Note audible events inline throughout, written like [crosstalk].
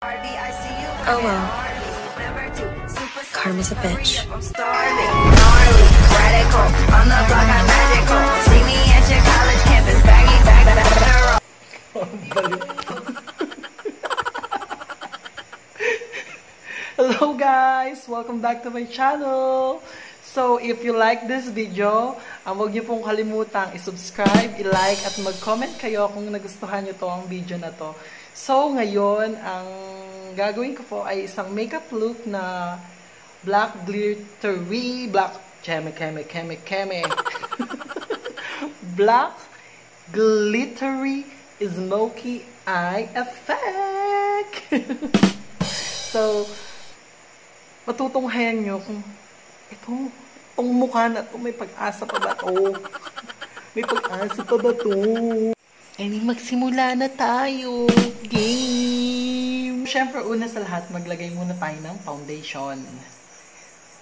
Oh well. Karma's a bitch. I'm starving, gnarly, radical. On the block, I'm magical. See me at your college campus, baggy, bag, bag, [laughs] Hello guys! Welcome back to my channel! So, if you like this video, um, huwag niyo pong kalimutang i-subscribe, i-like, at mag-comment kayo kung nagustuhan niyo to ang video na to. So, ngayon, ang gagawin ko po ay isang makeup look na black glittery, black, keme, keme, keme, keme. [laughs] black glittery smoky eye effect. [laughs] so, matutunghayan nyo kung ito, itong mukha na to, may pag-asa pa ba to? [laughs] May pag-asa pa ba to? Ay, magsimula na tayo. Game! Siyempre, una sa lahat, maglagay muna tayo ng foundation.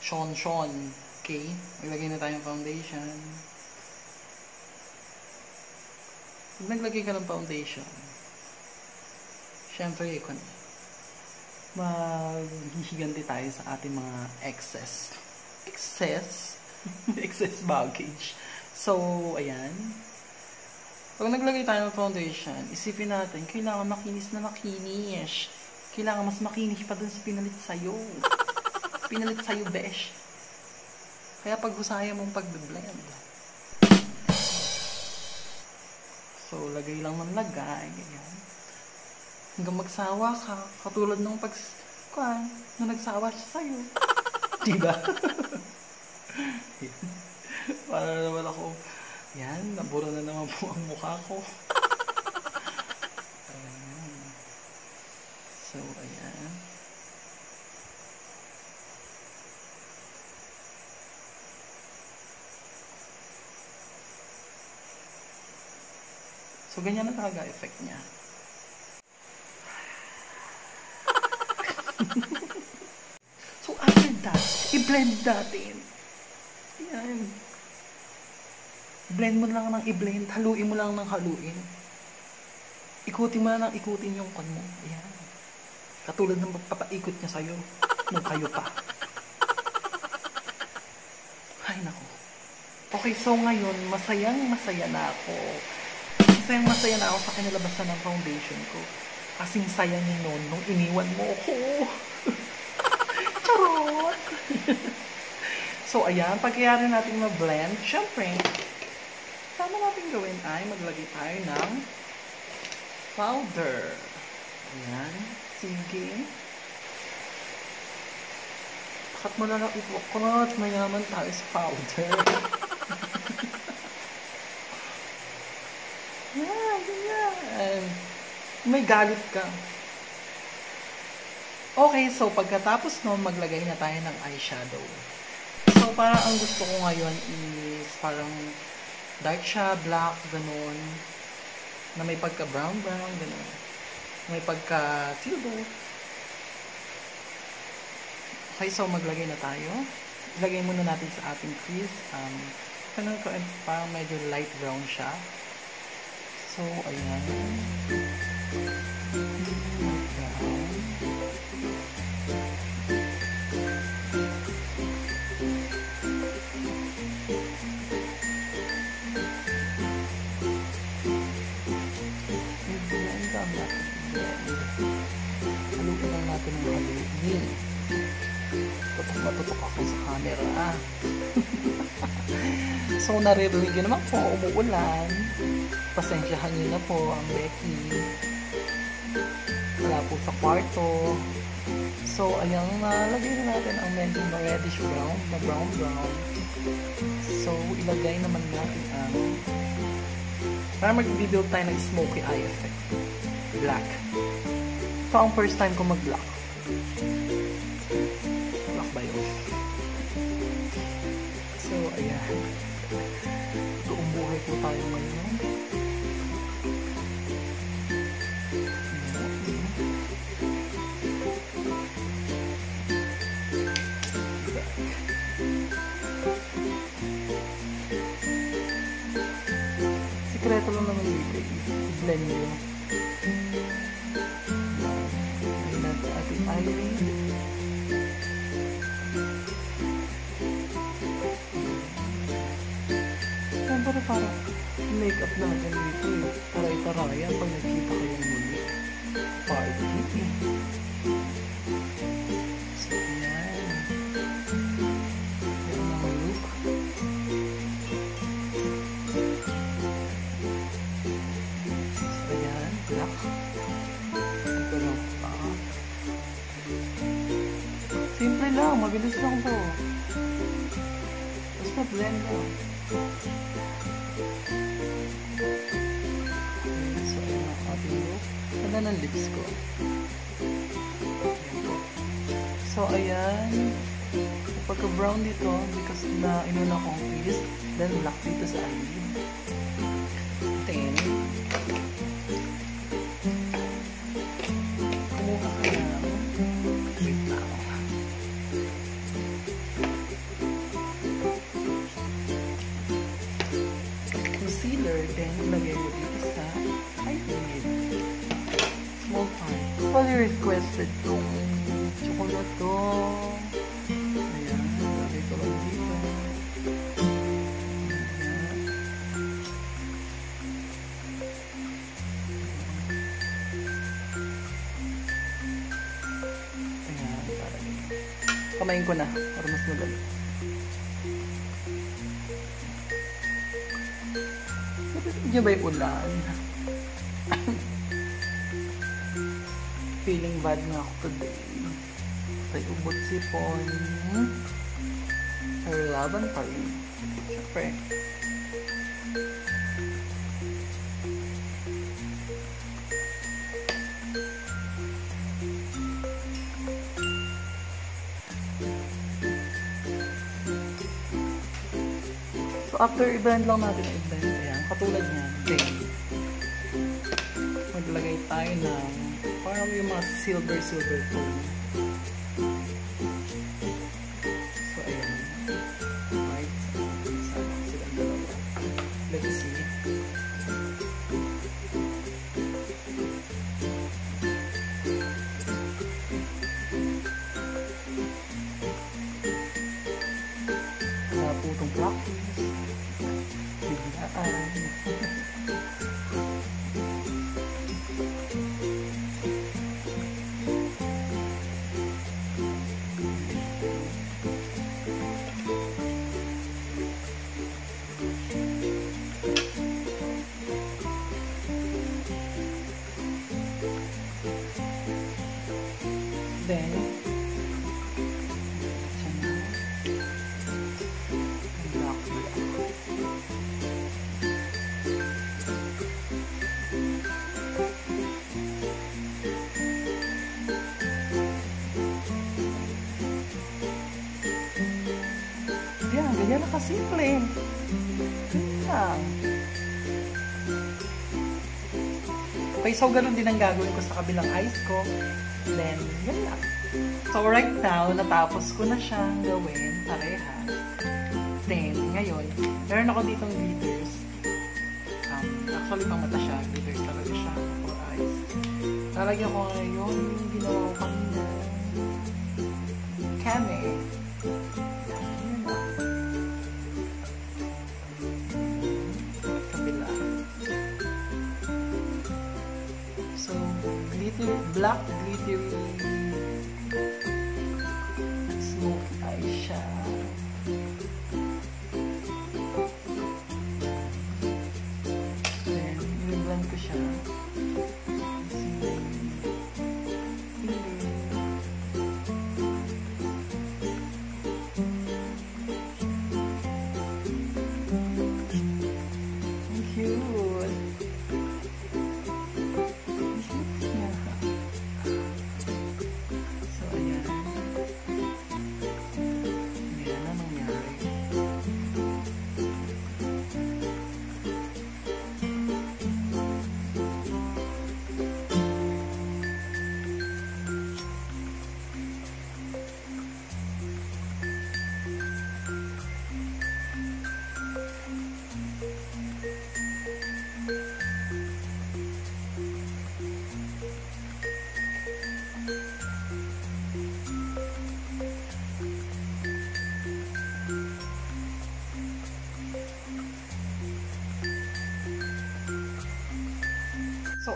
Sean, Sean. Okay? Maglagay na tayo ng foundation. Naglagay ka ng foundation, siyempre, maghihiganti tayo sa ating mga excess. Excess? [laughs] excess baggage. So, ayan. Pag naglagay tayo ng foundation, isipin natin, kailangan makinis na makinis. Kailangan mas makinis pa dun sa pinalit sa'yo. [laughs] Pinalit sa'yo, besh. Kaya paghusaya mong pag-blend. So, lagay lang ng lagay. Ganyan. Hanggang magsawa ka. Katulad ng pag... Kuan, na nagsawa siya sa'yo. [laughs] diba? [laughs] Para na naman ako. Yan, nabura na naman po ang mukha ko. Ayan. So, ayan. So, ganyan na talaga effect niya. [laughs] so, after that, i-blend natin. Ayan. Blend mo lang ng i-blend. Haluin mo lang ng haluin. Ikutin mo lang ng ikutin yung kon mo. Ayan. Katulad ng papaikot niya sa'yo. Nung kayo pa. Ay, nako. Okay, so ngayon, masayang masaya na ako. Masayang masaya na ako sa kinalabasan ng foundation ko. Kasing saya ni noon nung iniwan mo ako. [laughs] Charot! [laughs] so, ayan, pagkayari natin mag-blend, syempre, tama natin gawin ay maglagay tayo ng powder. Ayan, sige. Pakat mo na lang ipokot, mayaman tayo sa powder. [laughs] Yan, ganyan. May galit ka. Okay, so pagkatapos nun, maglagay na tayo ng eyeshadow. So, parang ang gusto ko ngayon is parang dark siya, black, ganun. Na may pagka-brown-brown, ganun. May pagka-silver. Okay, so maglagay na tayo. Ilagay muna natin sa ating crease. Um, parang, parang medyo light brown siya. So, ayan. Halukin. Tutok-matutok ako sa camera. Ah. [laughs] so, naririnig yun naman po, umuulan. Pasensyahan niyo na po ang Becky. Wala po sa kwarto. So, ayan, nalagay na natin ang medyo na reddish brown, na brown brown. So, ilagay naman natin ang para mag-build tayo ng smoky eye effect. Black. Ito ang first time ko mag-black. Black ba yun? So, ayan. Buong buhay po tayo ngayon. Siyempre parang makeup natin dito eh. Taray-tarayan pag nagkita kayong muli. Party. So. Yan ang look. So, ayan. Black. Ito lang pa. Simple lang. Mabilis lang to. Basta blend lang. So, ayan ang look. Ganda ng lips ko. So, ayan. Pagka-brown dito, because na inuna ko ang face, then black dito sa eyelid. Requested tong chocolate to. Ayan, lagay ko lang dito. Ayan. Parang Kamayin ko na, para mas madali. Medyo ba yung ulan? Feeling bad na ako today. Tay ubot sipon. Pero laban pa rin. Siyempre. So after i-blend lang natin i-blend. Ayan, katulad niyan. Then, maglagay tayo ng parang yung mga silver-silver tone. So, Na kasimple. Ganyan lang. Okay, ganun din ang gagawin ko sa kabilang eyes ko. Then, yan lang. So right now, natapos ko na siyang gawin parehas. Then, ngayon, meron ako ditong glitters. Um, actually, pang mata siya. Glitters talaga siya for eyes. Lalagyan ko ngayon yung ginawa ko kanina. Kame. Glitter, black glittery smoky eye.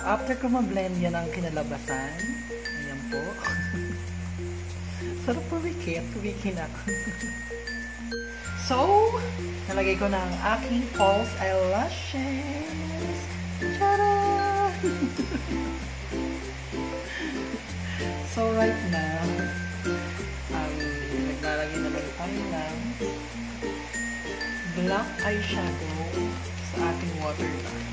After ko ma-blend yan ang kinalabasan, ayan po. [laughs] Sarap pumikit, pumikit ako. [laughs] so, nalagay ko ang aking false eyelashes. Tara! [laughs] so, right now, ang naglalagay naman tayo ng black eyeshadow sa ating. So, eyeshadow. Then,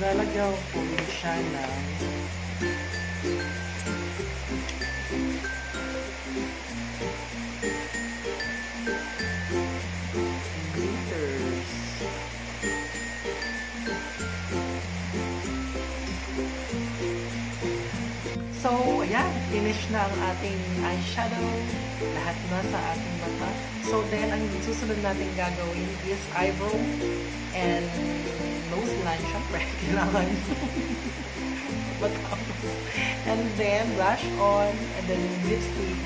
lalagyan ko siya ng. So, ayan, finish na ang ating eyeshadow. Lahat na sa ating mata. So, then, ang susunod natin gagawin is eyebrow and nose line. Siyempre, [laughs] kailangan [laughs] matapos. And then, blush on, and then lipstick.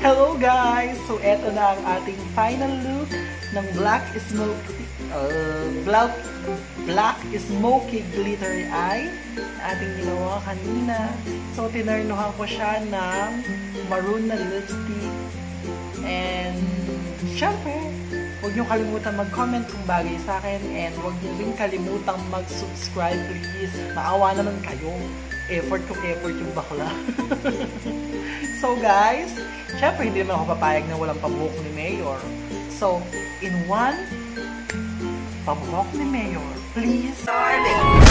[laughs] Hello guys! So, eto na ang ating final look ng Black Smoky uh, Black, Black Smoky Glittery Eye na ating ginawa kanina. So, tinarnuhan ko siya ng maroon na lipstick. And, syempre, huwag niyo kalimutan mag-comment kung bagay sa akin and huwag niyo rin kalimutan mag-subscribe please. Maawa naman kayo. Effort kung effort yung bakla. [laughs] so guys, syempre hindi naman ako papayag na walang pabuhok ni Mayor. So, in one, pabuhok ni Mayor, please. Radical,